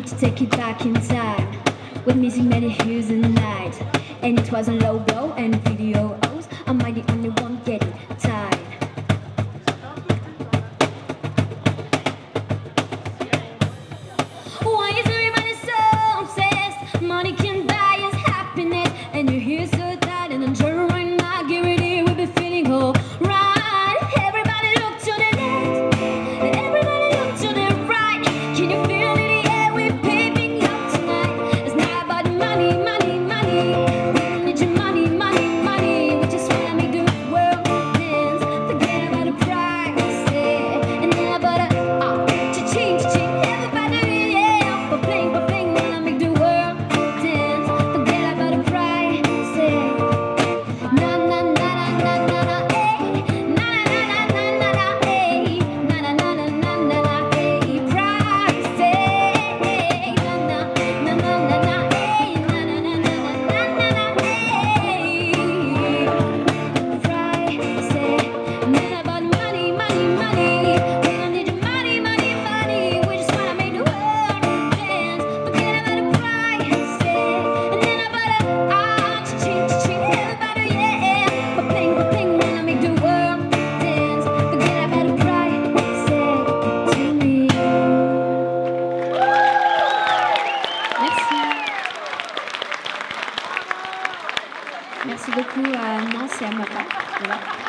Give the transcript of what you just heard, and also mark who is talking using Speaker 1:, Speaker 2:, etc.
Speaker 1: need to take it back in time With music many hues the night. And it was a low blow and videos Merci beaucoup à Nance et à Voilà.